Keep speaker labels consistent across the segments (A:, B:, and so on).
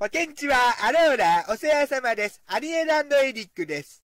A: こんにちは、アローラ、お世話様です。アリエランドエリックです。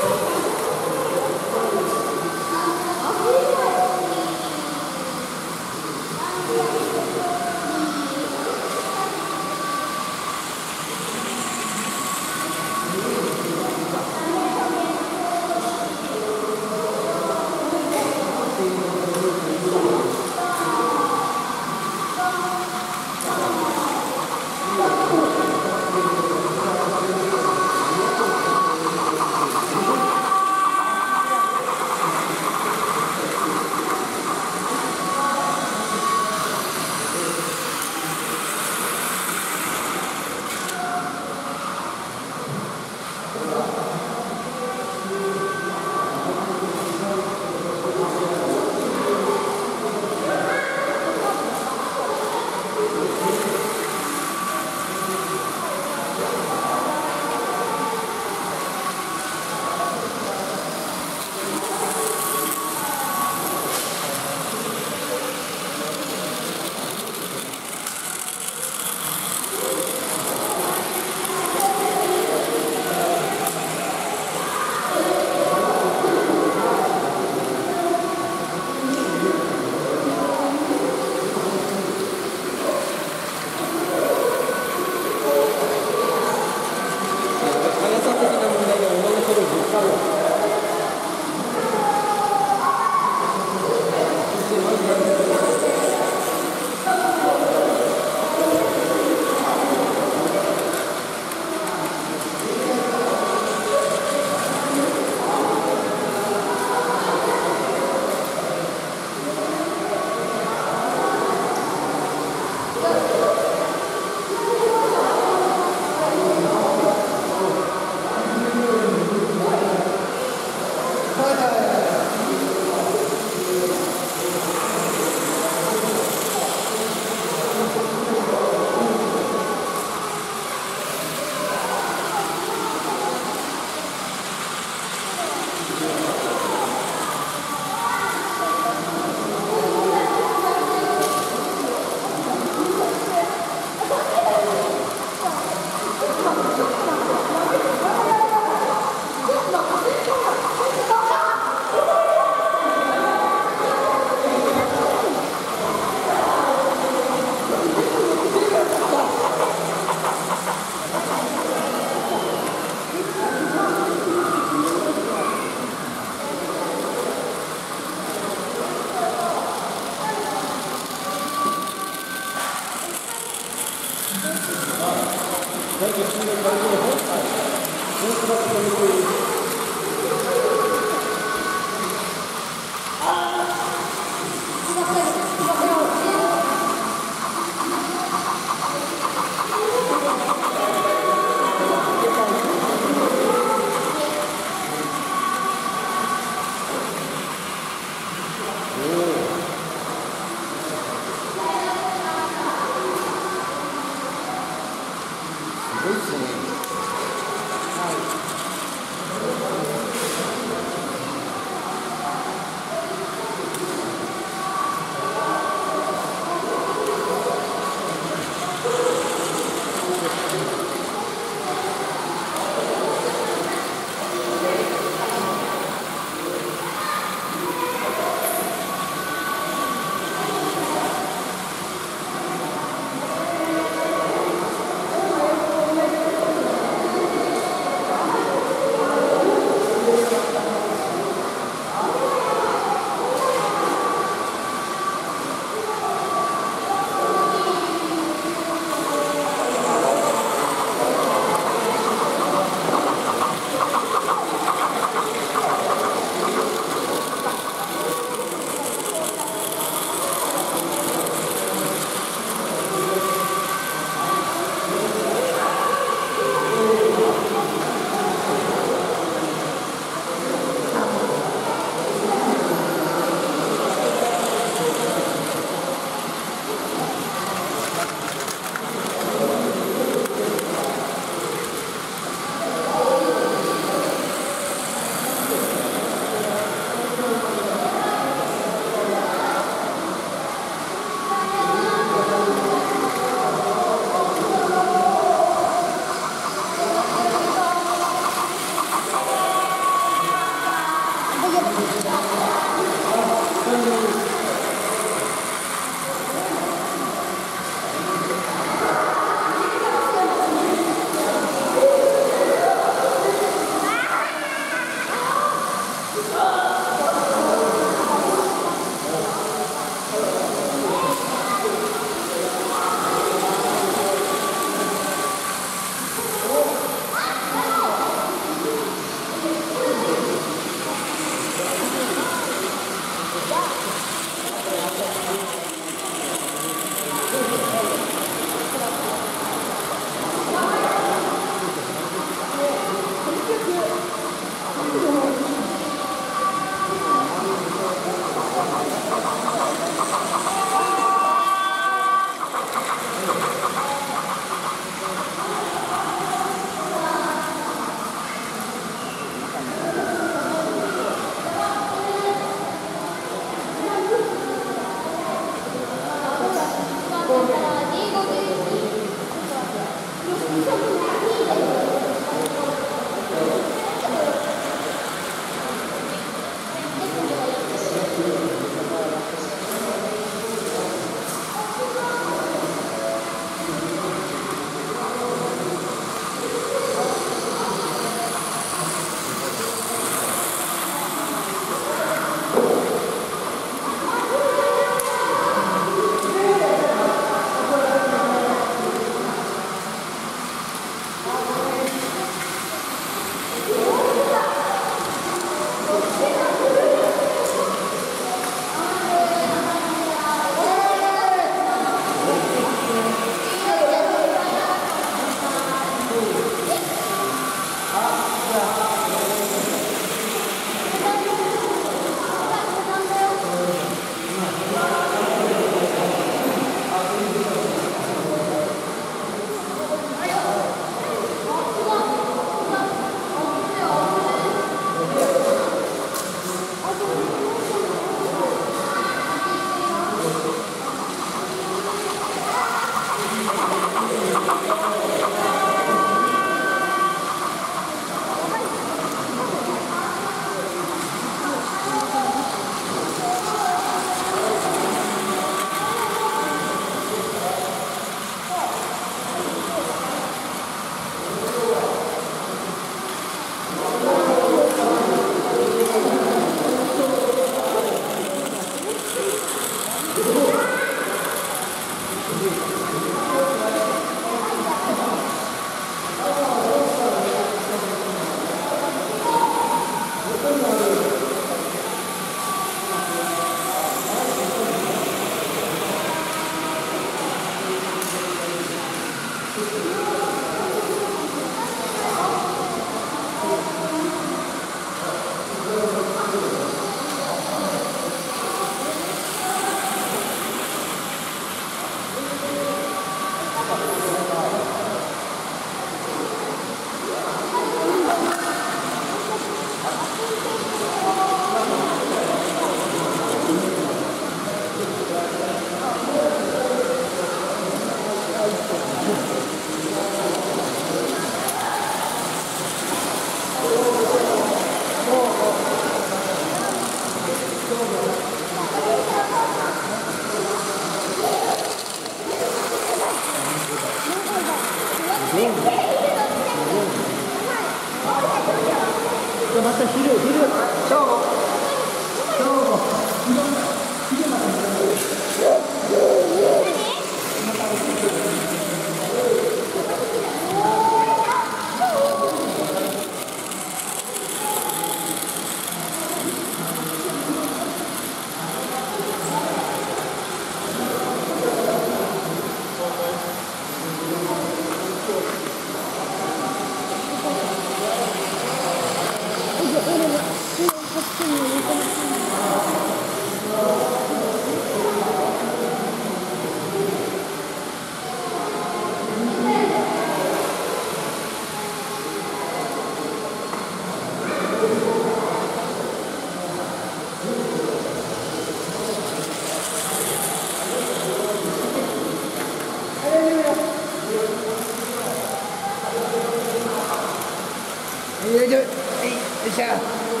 B: よいしょよ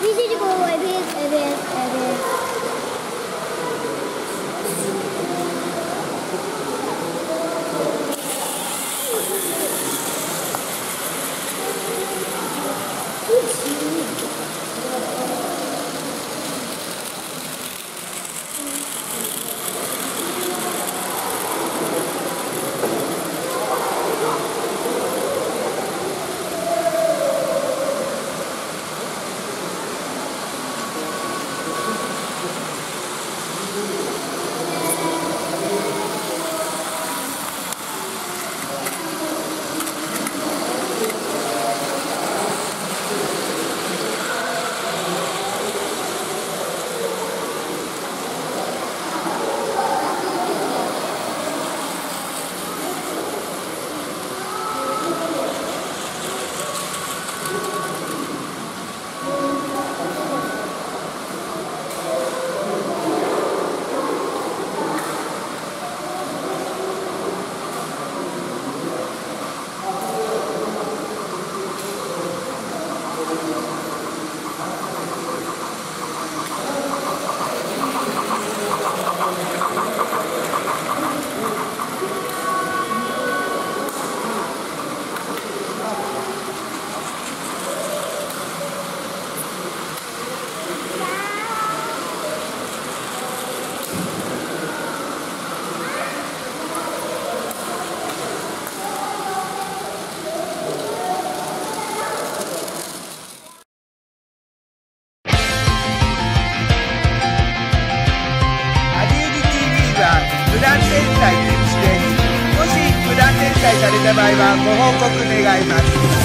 B: We need to go over here, over here, over here. 退席して
A: もし無断転載された場合はご報告願います。